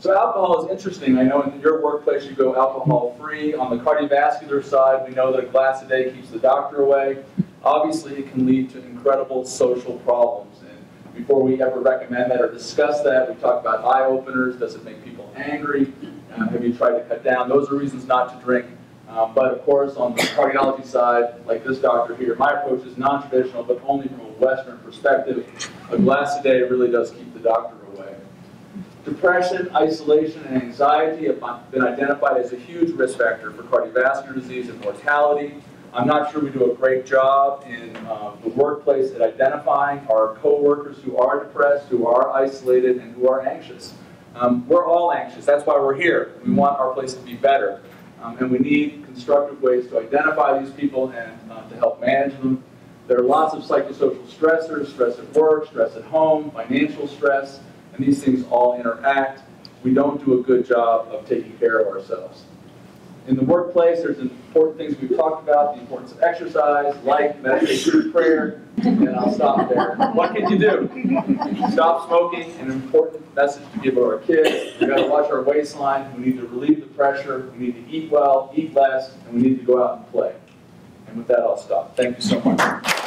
So alcohol is interesting. I know in your workplace you go alcohol-free. On the cardiovascular side, we know that a glass a day keeps the doctor away. Obviously, it can lead to incredible social problems. And before we ever recommend that or discuss that, we talk about eye openers. Does it make people angry? Uh, have you tried to cut down? Those are reasons not to drink. Um, but of course, on the cardiology side, like this doctor here, my approach is non-traditional, but only from a Western perspective. A glass a day really does keep the doctor away. Depression, isolation, and anxiety have been identified as a huge risk factor for cardiovascular disease and mortality. I'm not sure we do a great job in uh, the workplace at identifying our coworkers who are depressed, who are isolated, and who are anxious. Um, we're all anxious. That's why we're here. We want our place to be better. Um, and we need constructive ways to identify these people and uh, to help manage them. There are lots of psychosocial stressors, stress at work, stress at home, financial stress, and these things all interact. We don't do a good job of taking care of ourselves. In the workplace, there's important things we've talked about, the importance of exercise, light, meditation, prayer, and I'll stop there. What can you do? Stop smoking, an important message to give to our kids. We've got to watch our waistline. We need to relieve the pressure. We need to eat well, eat less, and we need to go out and play. And with that, I'll stop. Thank you so much.